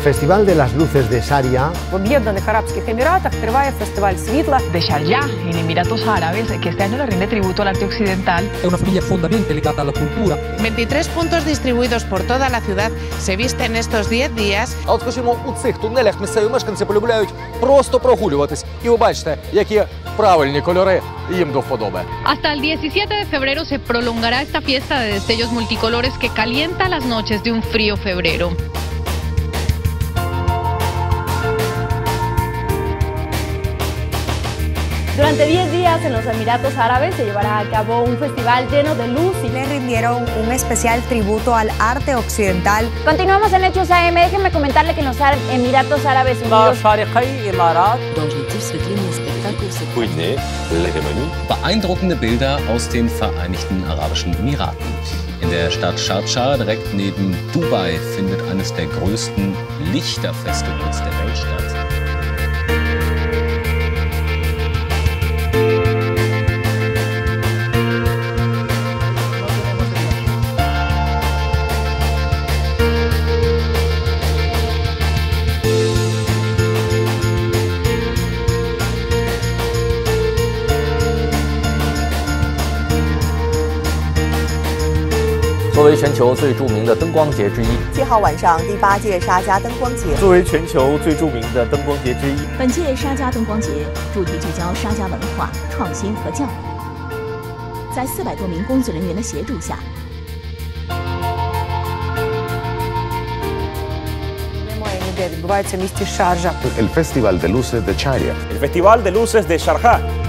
Festival de las Luces de Sharia В Об'єднаних Арабських Еміратах триває фестиваль світла. de Sharjah, en Emiratos Árabes, que este año le rinde tributo al arte occidental. È una famiglia fondamentalmente legata alla cultura. 23 puntos distribuidos por toda la ciudad se visten estos 10 días. А от, скажімо, у цих тунелях місцеві мешканці полюбляють просто прогулюватись. І ви бачите, які правильні кольори їм до вподоби. Hasta el 17 de febrero se prolongará esta fiesta de destellos multicolores que calienta las noches de un frío febrero. Durante 10 días en los Emiratos Árabes se llevará a cabo un festival lleno de luz y Le rindieron un especial tributo al arte occidental. Continuamos en Hechos AM. Déjenme comentarle que en los Emiratos Árabes Unidos Beeindruckende Bilder aus den Vereinigten Arabischen Emiraten. In der Stadt Sharjah, direkt neben Dubai, findet eines der größten Lichterfestivals der Welt statt. “作为全球最著名的灯光节之一，七号晚上第八届沙加灯光节。作为全球最著名的灯光节之一，本届沙加灯光节主题聚焦沙加文化创新和教育。在四百多名工作人员的协助下，El Festival de Luces de Sharjah。